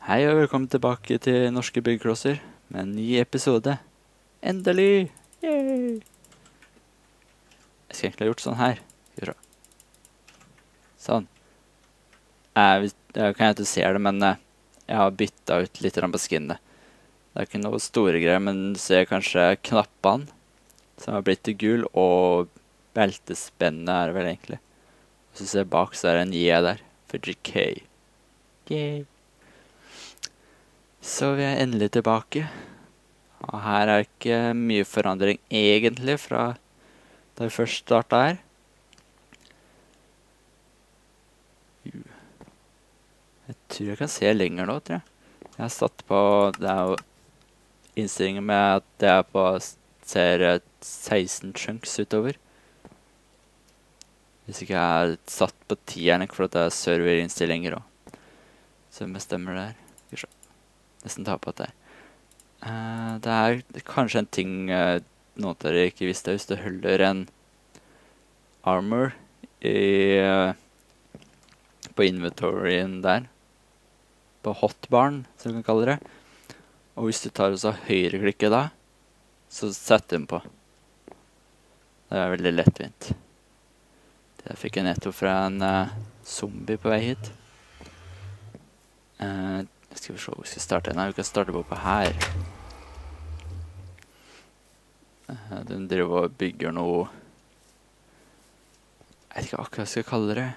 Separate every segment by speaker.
Speaker 1: Hei og velkommen tilbake til Norske Byggeklosser med en ny episode. Endelig! Yay! Jeg skal egentlig ha gjort sånn her. Sånn. Eh, jeg kan ikke se det, men eh, jeg har bytta ut litt på skinnet. Det er ikke noe store greier, men du ser kanskje knappene som har blitt til gul, og beltespennet er det vel egentlig. Hvis du ser bak, så er det en J der, for GK. Yay. Så vi er endelig tilbake. Og her er ikke mye forandring egentlig fra da vi først starta her. Jeg tror jeg kan se lenger nå, tror jeg. Jeg har satt på Det er jo innstillingen med at det er på ser eh, 16 chunks utover. Hvis ikke jeg er satt på tieren, ikke for at det er serverinnstillinger òg. Så vi bestemmer det her. Skal vi se. Nesten ta på at det. Eh, det er kanskje en ting uh, noen av dere ikke visste. Hvis du holder en armor i, uh, på inventoryen der, på hotbaren, som vi kan kalle det, og hvis du tar også høyreklikket da, så setter den på. Det er veldig lettvint. Det fikk jeg nettopp fra en uh, zombie på vei hit. Eh, skal vi se hvor vi skal starte. Nei, vi kan starte på her. Eh, den driver og bygger noe Jeg vet ikke akkurat hva jeg skal kalle det.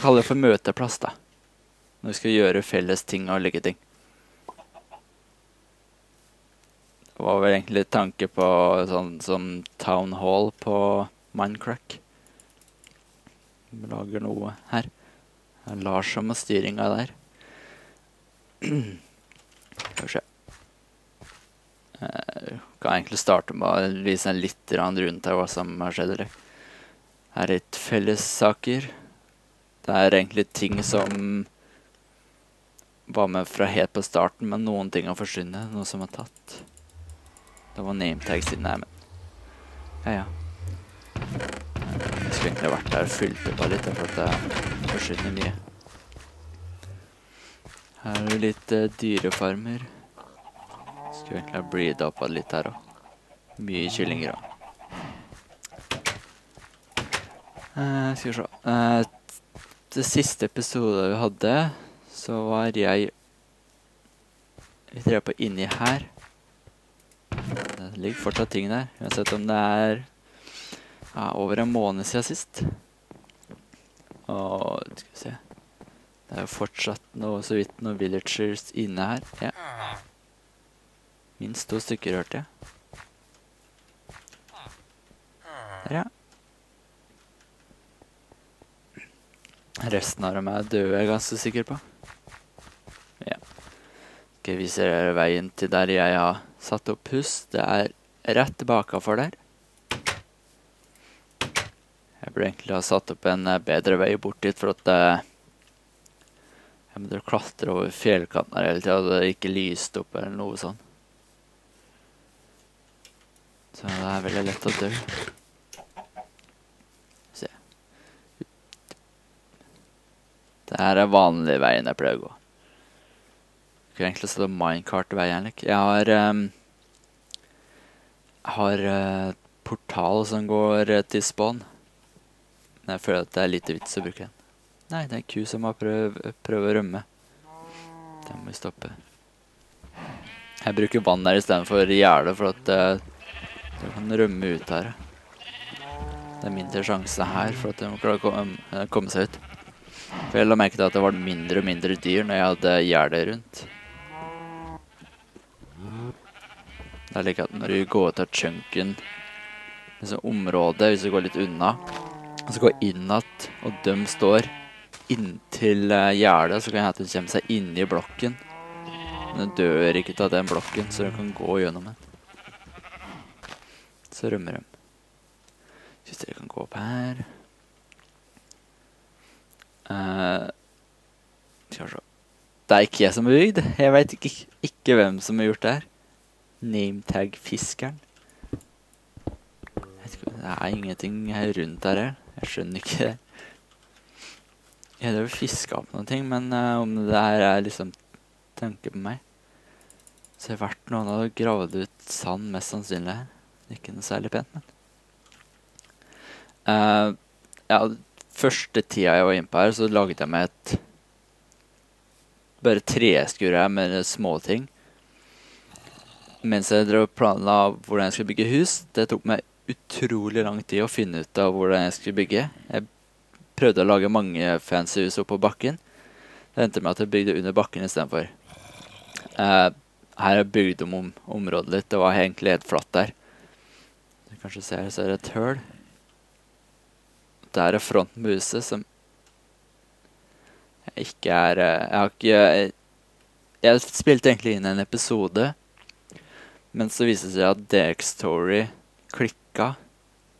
Speaker 1: Kalle det for møteplass, da. Når vi skal gjøre felles ting og legge ting. Det var vel egentlig tanke på sånn som Town Hall på Minecraft. Vi lager noe her. Det er Lars som har styringa der. Skal vi se. Jeg kan egentlig starte med å vise en litt rundt her hva som har skjedd. Eller. Her er litt fellessaker. Det er egentlig ting som var med fra helt på starten, men noen ting har forsvunnet. Noe som er tatt. Det var nametag siden her, men ja, ja. Jeg skulle egentlig vært der og fylt opp av litt, for at det forsvinner mye. Her er det litt uh, dyrefarmer. Skulle egentlig ha breeda opp litt her òg. Mye kyllinger òg. Uh, skal vi se uh, Det siste episode vi hadde, så var jeg Vi drev på inni her. Det ligger fortsatt ting der, uansett om det er ja, over en måned siden sist. Og skal vi se Det er jo fortsatt noe, så vidt noen villagers inne her. Ja. Minst to stykker, hørte jeg. Der, ja. Resten av dem er døde, jeg er ganske sikker på. Ja. Skal jeg vise veien til der jeg har satt opp hus. Det er rett bakafor der. Jeg burde egentlig ha satt opp en eh, bedre vei bort dit, for at eh, jeg måtte klatre over fjellkanten her hele tida, og det ikke lyste opp eller noe sånn. Så det er veldig lett å dø. Se. Det her er vanlig veien jeg pleier å gå. Kunne egentlig stått minecart-veien. Jeg har um, har uh, portal som går til spawn. Men jeg føler at det er lite vits å bruke den. Nei, det er en ku som har prøvd å rømme. Den må vi stoppe. Jeg bruker vann der istedenfor gjerde, for at uh, kan rømme ut her. Det er mindre sjanse her for at de må klare å komme, komme seg ut. For jeg la merke til at det var mindre og mindre dyr når jeg hadde gjerde rundt. Det er like at når du går ut av chunken liksom området, hvis du går litt unna, og så går inn igjen, og de står inntil uh, gjerdet, så kan hende de kommer seg inn i blokken. Men de dør ikke av den blokken, så de kan gå gjennom den. Så rømmer de. Hvis dere kan gå opp her uh, Skal vi se Det er ikke jeg som har bygd. Jeg veit ikke, ikke hvem som har gjort det her. Nametag-fiskeren. Det er ingenting rundt her. Jeg skjønner ikke det. Jeg drev og fiska opp noen ting, men uh, om det her er liksom tanke på meg Så har det vært noen av gravd ut sand, mest sannsynlig. Ikke noe særlig pent, men uh, Ja, første tida jeg var inne på her, så laget jeg meg et Bare treskur her med småting. Mens jeg drev og planla hvordan jeg skulle bygge hus. Det tok meg utrolig lang tid å finne ut av hvordan jeg skulle bygge. Jeg prøvde å lage mange fancy hus oppå bakken. Det endte med at jeg bygde under bakken istedenfor. Uh, her har jeg bygd om, om området litt. Det var egentlig helt flatt der. Du kanskje ser jeg er det et høl. Der er fronten på huset, som jeg ikke er eh, Jeg har ikke Jeg, jeg spilte egentlig inn en episode, men så viste det seg at DX-Story klikka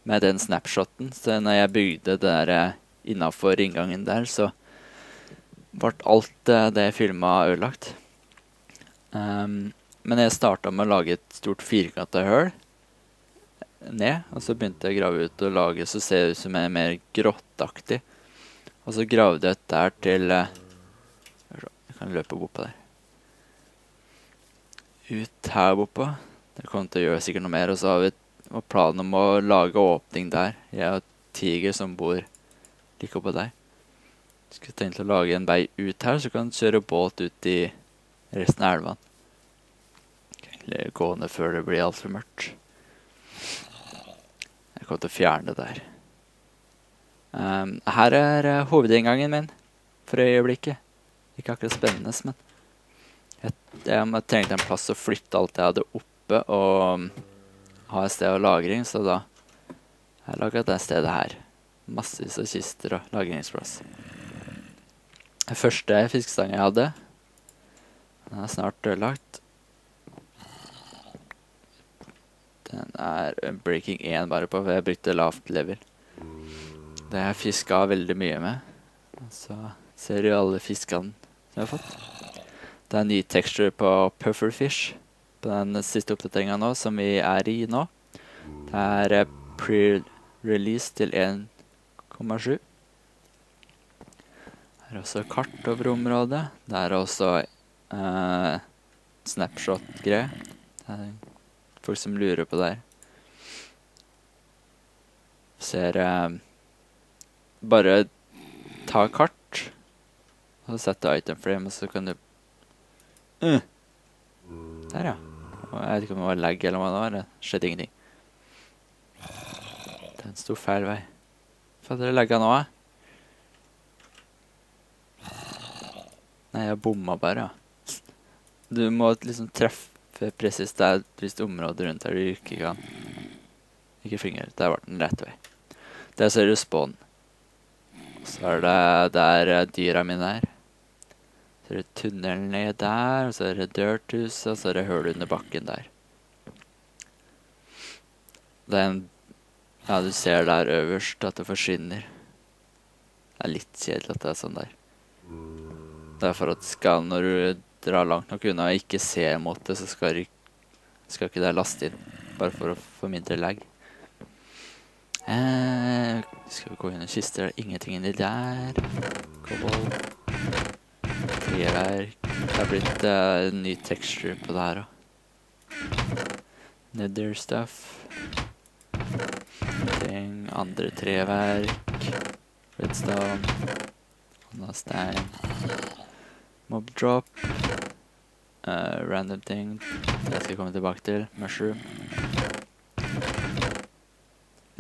Speaker 1: med den snapshoten. Så når jeg bygde det der innafor inngangen der, så ble alt eh, det jeg filma, ødelagt. Um, men jeg starta med å lage et stort firkanta høl ned. Og så begynte jeg å grave ut og lage så ser det ut som jeg er mer grotteaktig. Og så gravde jeg ut der til eh, Jeg kan løpe bortpå der. Ut her bortpå. Det kommer til å gjøre sikkert noe mer. Og så har vi var planen om å lage åpning der. Jeg og Tiger som bor like oppå der. Skulle tenkt å lage en vei ut her, så kan du kjøre båt ut i resten av elvene. Eller gå ned før det blir altfor mørkt. Jeg kommer til å fjerne det der. Um, her er uh, hovedinngangen min for øyeblikket. Ikke akkurat spennende, men jeg, jeg, jeg trengte en plass å flytte alt jeg hadde oppe, og ha et sted å lagring, så da har jeg laga det stedet her. Massevis av kister og lagringsplass. Den første fiskestangen jeg hadde, den er snart ødelagt. Den er breaking 1 bare på, for jeg brukte lavt level. Det har jeg fiska veldig mye med. Så ser du alle fiskene som jeg har fått. Det er ny texture på pufferfish på den siste oppdateringa nå, som vi er i nå. Det er eh, pre-release til 1,7. Her er også kart over området. Det er også eh, snapshot-greier. Det er folk som lurer på det her. Ser eh, Bare ta kart, og så setter item frame, og så kan du uh. Der, ja. Jeg vet ikke om det var lag eller hva det var. Det skjedde ingenting. Den sto feil vei. Fatter dere lagga nå, jeg? Nei, jeg bomma bare, ja. Du må liksom treffe presis der et visst område rundt her du ikke kan Ikke fungerer. Der var den rette vei. Der ser du spawn. Så er det der eh, dyra mine er. Så er det tunnelen ned der, og så er det dirthuset, og så er det hull under bakken der. Det er en Ja, du ser der øverst at det forsvinner. Det er litt kjedelig at det er sånn der. Det er for at skal, når du drar langt nok unna og ikke ser mot det, så skal, skal ikke det laste inn. Bare for å få mindre lag. Eh, skal vi gå inn i kister? Det er ingenting inni der. Kobold. Treverk. Det er blitt uh, ny texture på det her òg. Nether stuff. Ting. Andre treverk. Redstone. Anna stein. Mob drop. Uh, random ting. Det skal jeg komme tilbake til. Mushroom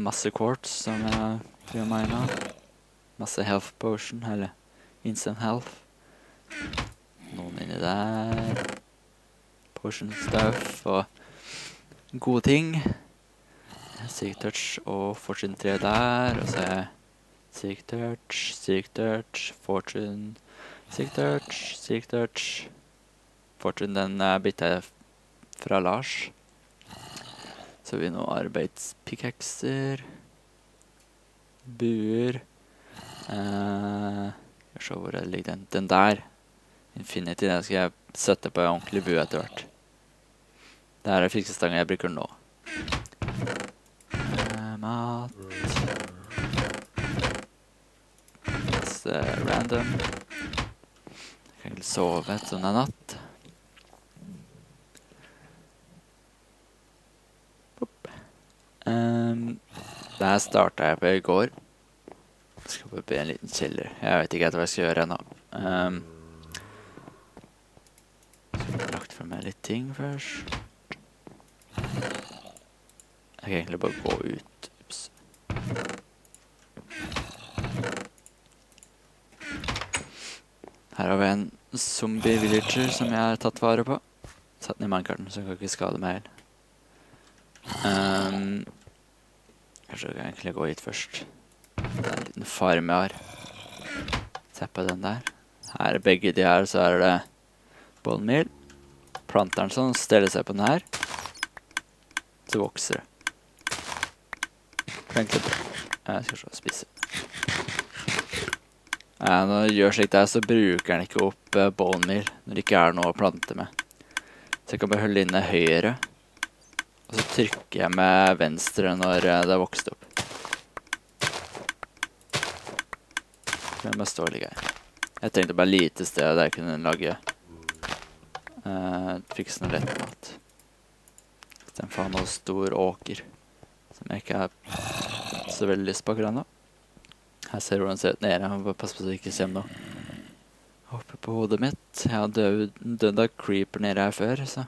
Speaker 1: masse quartz som jeg blir mina. Masse health potion, eller instant health. Noen inni der. Potion stuff og gode ting. Sick touch og fortune 3 der. Og så er touch, Sick touch, fortune, Sick touch, sig touch. Fortune den er bytta fra Lars. Så har vi noen arbeidspikekser. Buer. Eh, skal se hvor det ligger den. Den der. Infinity. Den skal jeg sette på en ordentlig bue etter hvert. Det her er fiksestanga jeg bruker nå. Mat det er random. Jeg kan ikke sove etter sånn en natt. Um, det her starta jeg på i går. Skal bare be en liten kjeller. Jeg vet ikke hva jeg skal gjøre ennå. Um, skulle ha lagt fra meg litt ting først. Jeg kan egentlig bare gå ut. Ups. Her har vi en zombie villager som jeg har tatt vare på. Satt den i minecarten, så kan ikke skade meg helt. Um, kanskje jeg kan egentlig gå hit først. Det er en liten farm jeg har. Se på den der. Her er begge de her, så er det bone meal. Planter den sånn, steller seg på den her. Så vokser det. Egentlig bra. Jeg skal se spise. Ja, når jeg gjør slik der, så bruker den ikke opp uh, bone meal når det ikke er noe å plante med. Så jeg kan bare holde inne høyre, og så trykker jeg med venstre når uh, det har vokst opp. Jeg bare stå og ligge her. Jeg trengte bare lite sted der jeg kunne lage uh, fikse noe lett mat. Istedenfor å ha noe stor åker, som jeg ikke har så veldig lyst på akkurat nå. Her ser du hvordan det ser ut nede. Jeg må bare passe på så jeg ikke ser noe oppe på hodet mitt. Jeg har død, dødd av creeper nede her før, så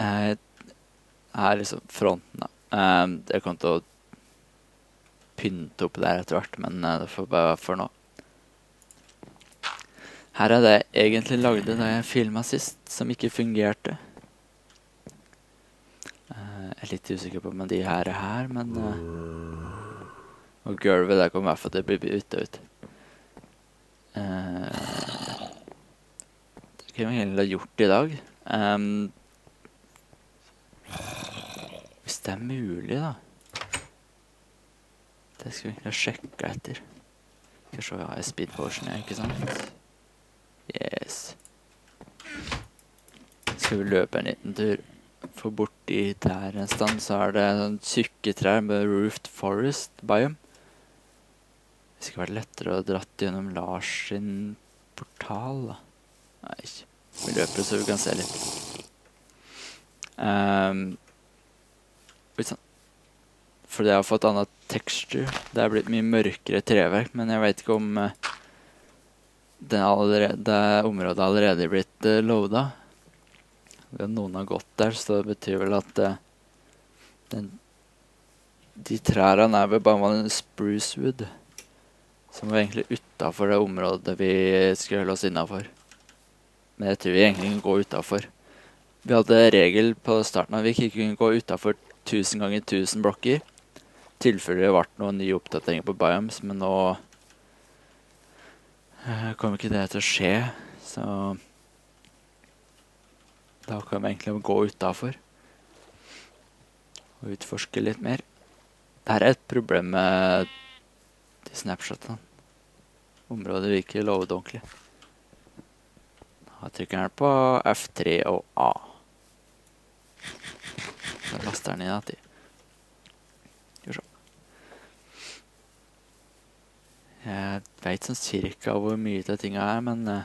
Speaker 1: Jeg er liksom fronten, da. Um, jeg kommer til å pynte opp der etter hvert, men uh, det får bare være for nå. Her er det jeg egentlig lagde da jeg filma sist, som ikke fungerte. Uh, jeg er litt usikker på om de her er her, men uh, og gulvet der kommer i hvert fall til å bli bytta ut. Uh, det kunne vi egentlig ha gjort i dag. Um, hvis det er mulig, da. Det skal vi egentlig ha sjekka etter. Skal se, har speed potion, ikke sant? Yes. Skal vi løpe en liten tur. For borti der en stand så er det sånn tykke trær med roofed forest biome. Det skulle vært lettere å dratt gjennom Lars sin portal, da. Nei, vi løper så vi kan se litt. Um, sånn. Fordi jeg har fått annet texture. Det er blitt mye mørkere treverk, men jeg vet ikke om uh, det, allerede, det området allerede er blitt uh, loada. Noen har gått der, så det betyr vel at uh, den, de trærne er vel bare spruce wood. Som var egentlig utafor det området vi skulle holde oss innafor. Men jeg tror vi egentlig kan gå utafor. Vi hadde regel på starten av vi ikke kunne gå utafor 1000 ganger 1000 blokker. I tilfelle det ble noen nye oppdateringer på Biomes, men nå kommer ikke det til å skje. Så da kan vi egentlig gå utafor og utforske litt mer. Dette er et problem med de snapshotene. Området virker lovet ordentlig. Da trykker den på F3 og A. Så laster den inn igjen. Skal vi se. Jeg veit sånn cirka hvor mye av tinga er, men uh,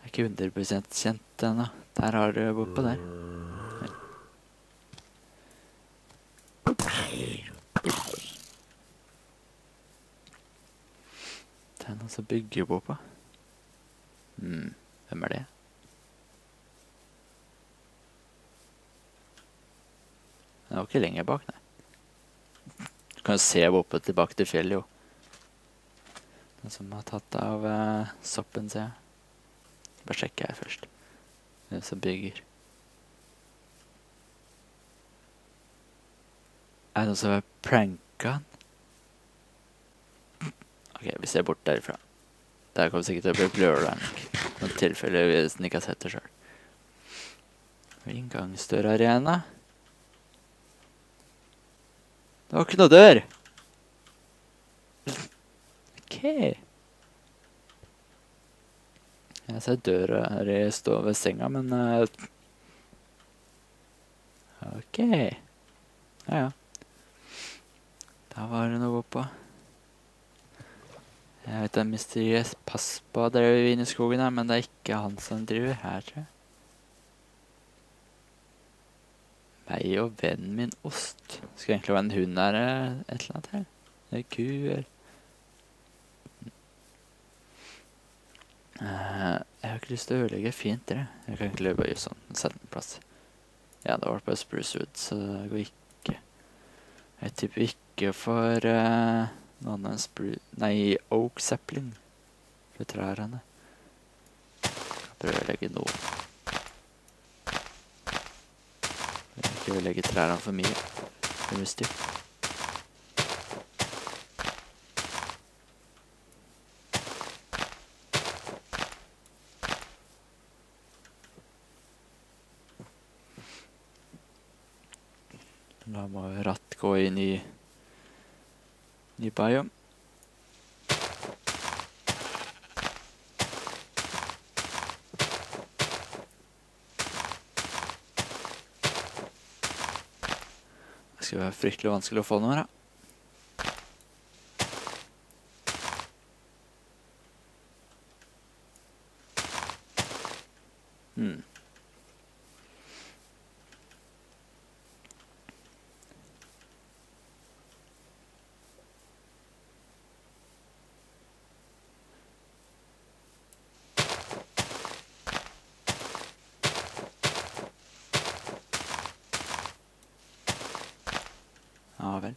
Speaker 1: jeg er ikke 100 kjent ennå. Der har du bortpå der. Det er noen som bygger på på. Hmm, hvem er det? Den var ikke lenger bak, nei. Kan jo se oppe tilbake til fjellet, jo. Den som har tatt av uh, soppen, ser jeg. Bare sjekker jeg først. Hvem som bygger. Er det noen som har pranka han? Ok, vi ser bort derifra. Der kommer sikkert til å bli blurra nok. Noen tilfeller hvis den ikke har sett det sjøl. Inngangsdørarena. Det var ikke noe dør! OK. Jeg ser døra her i stå ved senga, men uh, OK. Ja, ja. Da var det noe å gå på. Jeg vet det er Mr. Paspa drev inn i skogen her, men det er ikke han som driver her, tror jeg. Meg og vennen min Ost. Skulle egentlig være en hund her et eller annet her. En ku eller uh, Jeg har ikke lyst til å ødelegge fint tre. Jeg kan egentlig bare gjøre sånn. Sette den på plass. Ja, det var på Sprucewood, så det går ikke. Jeg tipper ikke for uh, noe annet enn spru... Nei, Oak Zeppelin. For trærne. Prøver å legge noe. Jeg vil ikke legge trærne for mye. Det blir styrt. Da må ratt gå inn i ny biome. Fryktelig vanskelig å få noe her, da. Hmm. Ja vel.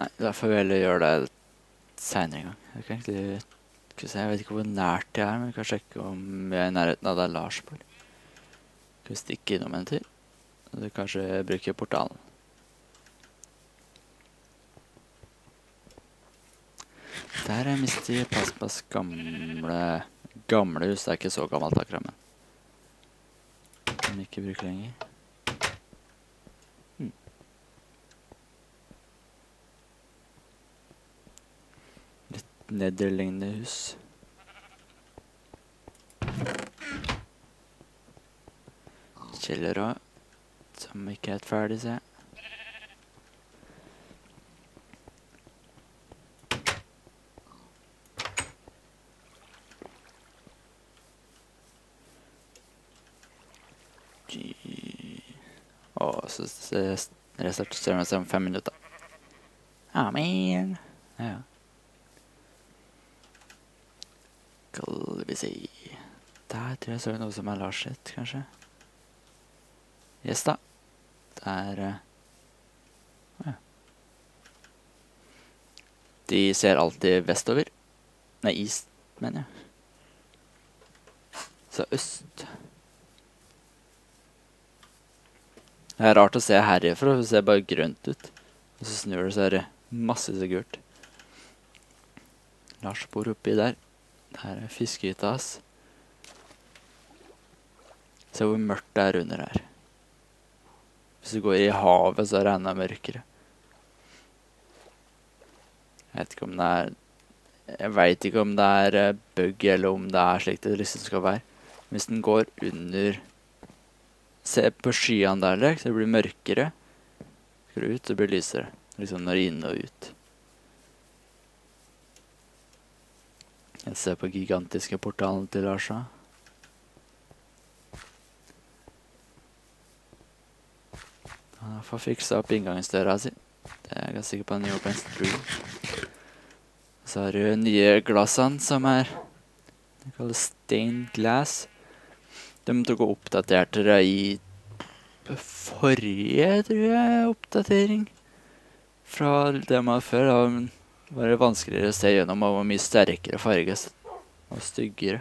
Speaker 1: Nei, da får vi heller gjøre det seinere en gang. Jeg kan egentlig Jeg vet ikke hvor nært jeg er, men vi kan sjekke om jeg er i nærheten av der Lars bor. Skal vi stikke innom en til? Eller kanskje bruke portalen. Der er Mr. Paspas gamle Gamle hus. Det er ikke så gammelt akkurat, men Kan ikke bruke lenger. Nederliggende hus. Kjeller òg, som ikke er helt ferdig, ser jeg. Å, så restarterer den seg om fem minutter. Amen. Ja. Skal vi si Der tror jeg så noe som er Lars sitt, kanskje. Yes da. Der uh, ja. De ser alltid vestover. Nei, east, mener jeg. Så øst. Det er rart å se herifra, det ser bare grønt ut. Og så snur det, så er det masse så gult. Lars bor oppi der. Her er fiskehytta hans. Se hvor mørkt det er under her. Hvis du går i havet, så er det enda mørkere. Jeg vet ikke om det er Jeg veit ikke om det er eh, bug, eller om det er slik det liksom skal være. Hvis den går under Se på skyene der, så Det blir mørkere. Går ut, så blir det lysere. Liksom når det er inne og ut. Jeg ser på gigantiske portalen til Larsa. Han har fått fiksa opp inngangsdøra si. Det er jeg ganske sikker på han jobben stream. Så har du nye glassene som er Det kalles stained glass. De tok og oppdaterte det i forrige, tror jeg, oppdatering. Fra det man har før. Da var det vanskeligere å se gjennom og var mye sterkere farge og styggere.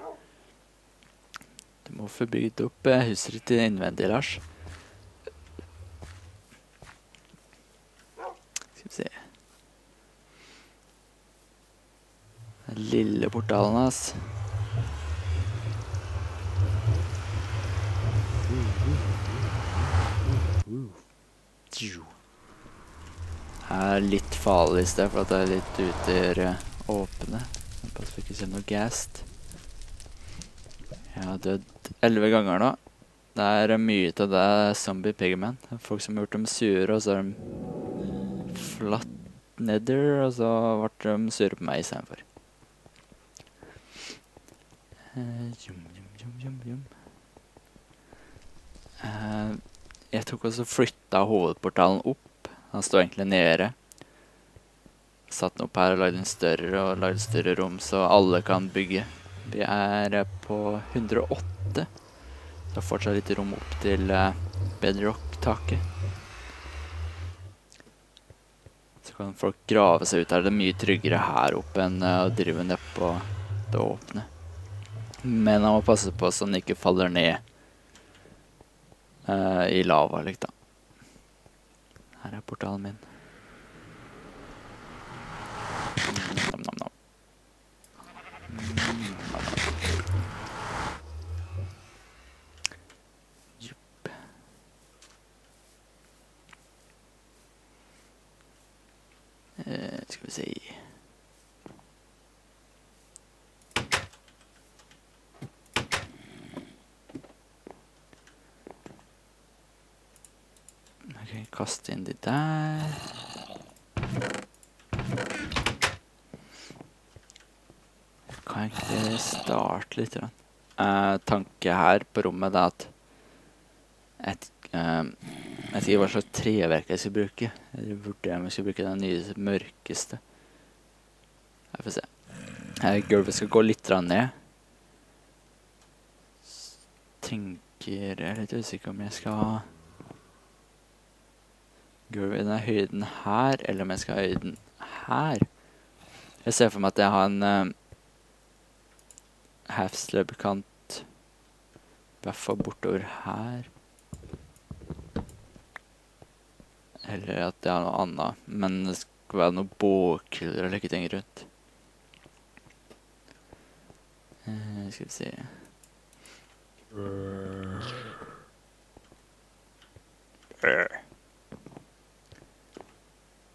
Speaker 1: Du må få bygd opp eh, huset ditt innvendig, Lars. Skal vi se Den lille portalen hans. Det er litt farlig i sted, for at det er litt ute i det åpne. Pass på ikke se noe gast. Jeg har dødd elleve ganger nå. Det er mye av det er zombie pigman. Er folk som har gjort dem sure, og så har de flatt Nether, og så ble de sure på meg istedenfor. Uh, jum, jum. Uh, jeg tok også flytta hovedportalen opp. Han står egentlig nede. Satt den opp her og lagde den større og lagde større rom, så alle kan bygge. Vi er på 108. Så det er fortsatt litt rom opp til uh, bedrock-taket. Så kan folk grave seg ut her. Det er mye tryggere her oppe enn uh, å drive nedpå det åpne. Men han må passe på så han ikke faller ned uh, i lava, liksom. Her er portalen min. Nam, nam, nam. Mm, nam, nam. Jupp. Eh, skal vi se Ok, kaste inn de der. Jeg kan egentlig starte litt. Eh, tanke her på rommet er at et, uh, Jeg vet ikke hva slags treverk jeg skal bruke. Jeg vurderer om jeg skal bruke den nye mørkeste. Jeg får se. Eh, gulvet skal gå litt ned. Tenker Jeg er litt usikker om jeg skal gulvet i denne høyden her, eller om jeg skal ha høyden her. Jeg ser for meg at jeg har en uh, half slab-kant i hvert fall bortover her. Eller at jeg har noe annet. Men det skal være noe båkhyller og ikke ting rundt. Uh, skal vi se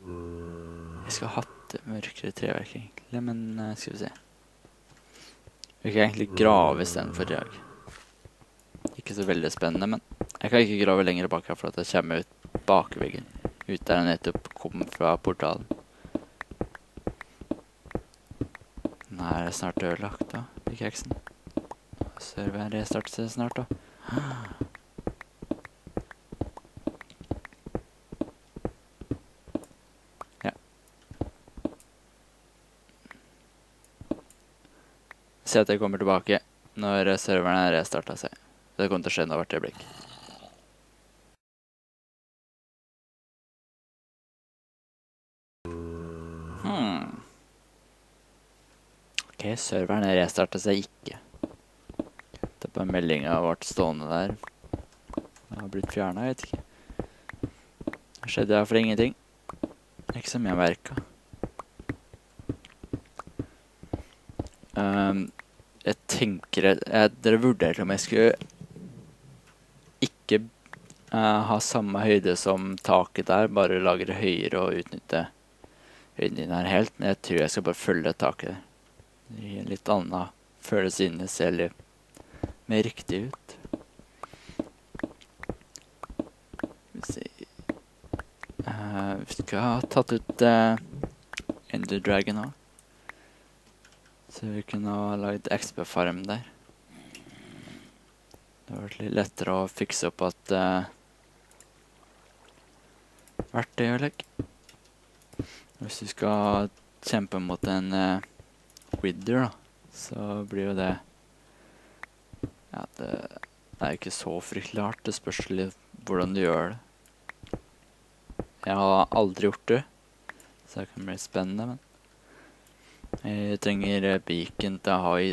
Speaker 1: Jeg skulle hatt mørkere treverk, egentlig, men uh, skal vi se. Vi kan egentlig grave istedenfor i dag. Ikke så veldig spennende, men jeg kan ikke grave lenger bak her, for at jeg kommer ut bakveggen. Ut der jeg nettopp kom fra portalen. Den her er snart ødelagt, da, pikeksen. Serveren restarter seg snart, da. Se at jeg kommer tilbake når serveren er restarta seg. Det kommer til å skje nå hvert øyeblikk. Hmm. Ok, serveren restarta seg ikke. Det er bare meldinga ble stående der. Det har blitt fjerna, vet ikke. Det skjedde iallfall ingenting. Ikke som jeg merka. Um, jeg tenker jeg, Dere vurderte om jeg skulle ikke uh, ha samme høyde som taket der, bare lage det høyere og utnytte høyden din her helt. Men jeg tror jeg skal bare følge taket. Det gir en litt annen følelse inni, ser litt mer riktig ut. Skal vi se uh, Vi skal ha tatt ut uh, Ender Dragon òg. Så vi kunne ha lagd XP-farm der. Det hadde vært litt lettere å fikse opp at uh, verktøy og legg. Hvis du skal kjempe mot en uh, Wither, da, så blir jo det Ja, det er ikke så fryktelig hardt. Det spørs litt hvordan du gjør det. Jeg har aldri gjort det, så det kan bli spennende, men jeg trenger eh, beacon til å ha i.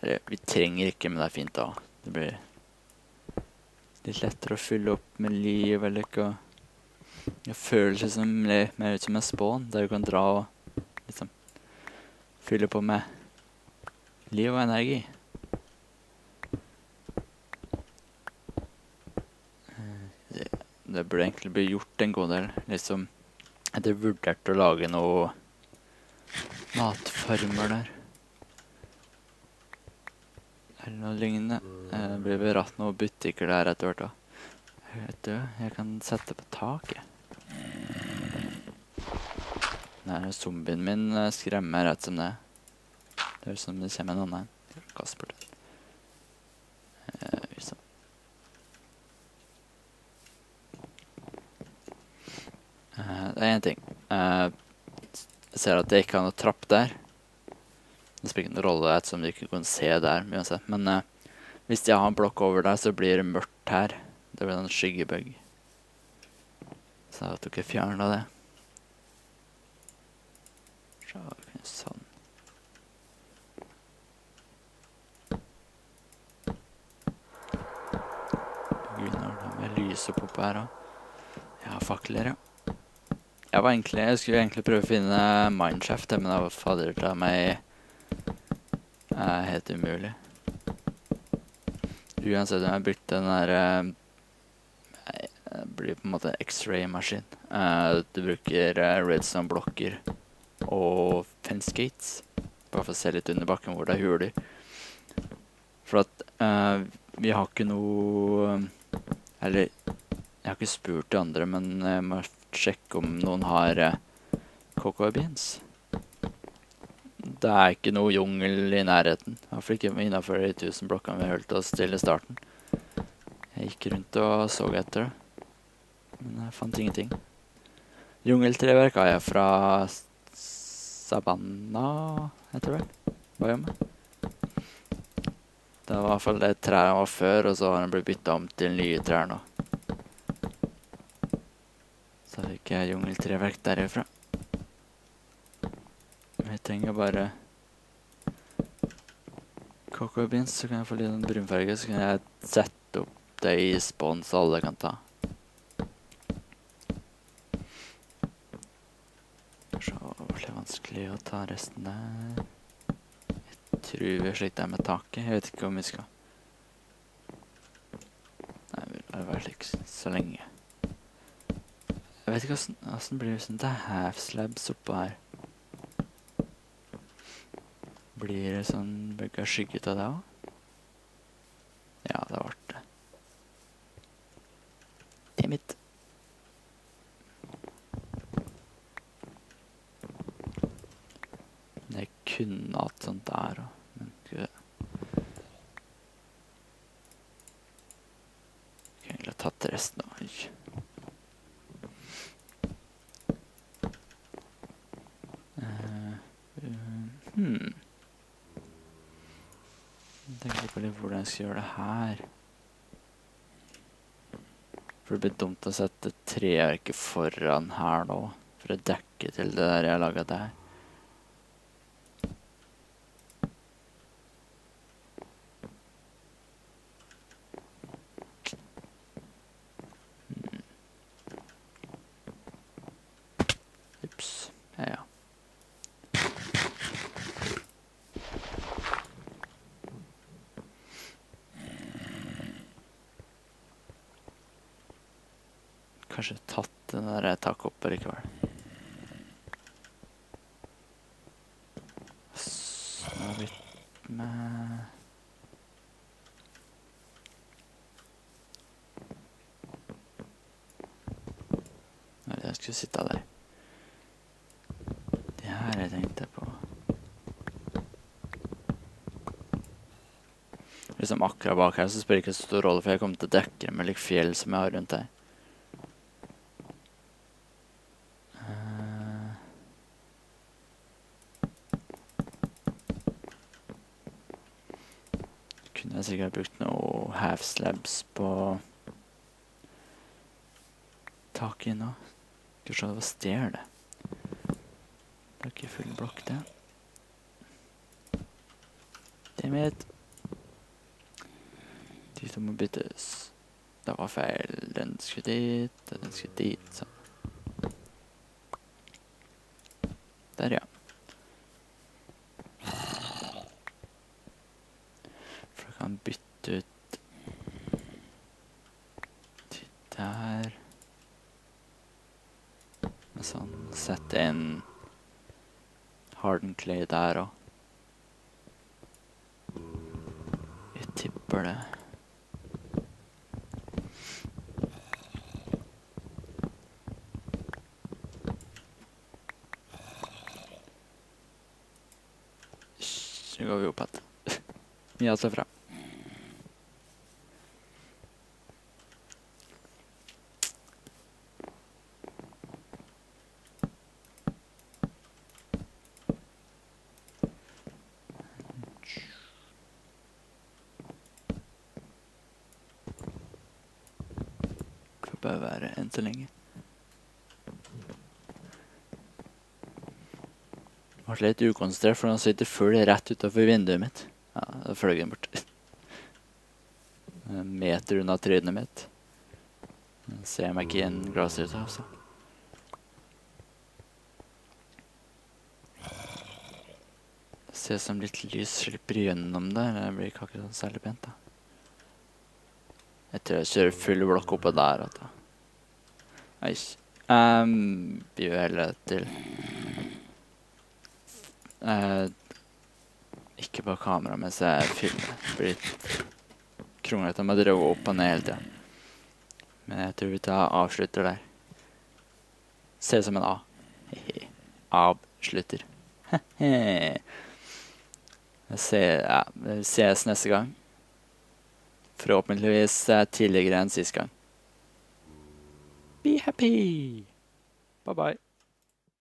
Speaker 1: Eller, vi trenger ikke, men det er fint da. Det blir litt lettere å fylle opp med liv, eller ikke. Det føles liksom mer ut som en spawn, der du kan dra og liksom fylle på med liv og energi. Det burde egentlig bli gjort en god del. Liksom Jeg det vurdert å lage noe matfarmer der. Eller noe lignende. Eh, Det blir vel ratt noen butikker der etter hvert òg. Vet du, jeg kan sette på taket. Nei, zombien min eh, skremmer rett som det. Det høres ut som det kommer en annen. Kast bort den. Eh, vi ser. Eh, det er én ting. Eh, ser at det ikke har noe trapp der. Det spiller ikke noen rolle ettersom du ikke kan se der. uansett. Men uh, hvis jeg har en blokk over der, så blir det mørkt her. Det blir en skyggebug. Så jeg tok jeg fjerna det. Sånn. Begynner det med lyset på her òg. Jeg har fakler, ja. Jeg, var egentlig, jeg skulle egentlig prøve å finne mineshaft, men det var fader ta meg er helt umulig. Uansett om jeg brukte den der eh, Det blir på en måte X-ray-maskin. Eh, du bruker eh, redstone-blokker og fence gates. Bare for å se litt under bakken hvor det er huler. For at uh, vi har ikke noe Eller jeg har ikke spurt de andre, men jeg må sjekke om noen har eh, cocoa beans. Det er ikke noe jungel i nærheten. Iallfall ikke innafor de 1000 blokkene vi holdt oss til i starten. Jeg gikk rundt og så etter det, men jeg fant ingenting. Jungeltreverk har jeg fra Sabanna, heter det vel? Det var i hvert fall det trærne var før, og så har den blitt bytta om til nye trær nå. Så fikk jeg jungeltreverk derifra. Jeg trenger bare cocoa beans, så kan jeg få litt sånn brunfarge. Så kan jeg sette opp det i spawn så alle kan ta. Så det var vanskelig å ta resten der. Jeg tror vi slitt der med taket. Jeg vet ikke om vi skal Nei, vi lar være slik så lenge. Jeg vet ikke åssen åssen blir det hvis det er half slabs oppå her. Blir det sånn Blir skygget av det òg? Ja, det ble det. Damn it. Jeg kunne hatt sånt der òg, men gud. Kunne egentlig tatt resten òg. Uh, hmm. Jeg tenker litt på litt jeg skal gjøre det her. For det blir dumt å sette treverket foran her nå. For å dekke til det der jeg laga der. Hmm. Ups. Ja, ja. Kanskje tatt den der taket opp likevel. Så har vi med Nei, jeg skulle sitte der. Det her jeg tenkte på. Liksom akkurat bak her så spiller det ikke så stor rolle, for jeg kommer til å dekke det med like fjell som jeg har rundt her. Eh, Kunne jeg har brukt noe half slabs på taket nå. Skal vi se, det var stair, det. Det er ikke full blokk, det. Damn it. De som må byttes. Det var feil. Den skulle dit, den skulle dit. Sånn. Der, ja. kan bytte ut de der. med sånn, sette inn Harden Clay der òg. Jeg tipper det. Så går vi opp igjen. Gi oss frem Ble litt ukonsentrert, for nå sitter full rett utafor vinduet mitt. Ja, da fløy den bort. En meter unna trynet mitt. Jeg ser meg ikke igjen glassruta, altså. Ser ut som litt lys slipper gjennom der. Det blir ikke akkurat særlig pent, da. Jeg tror jeg kjører full blokk oppå der. Nei, um, vi gjør heller til uh, Ikke på kamera mens jeg filmer. Blir litt kronglete med å dra opp og ned hele tida. Men jeg tror vi tar avslutter der. Ser ut som en A. Avslutter. Vi ses neste gang. Forhåpentligvis tidligere enn sist gang. Be happy! Bye bye.